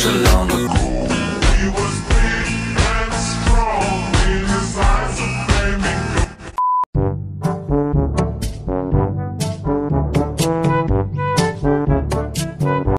是浪的。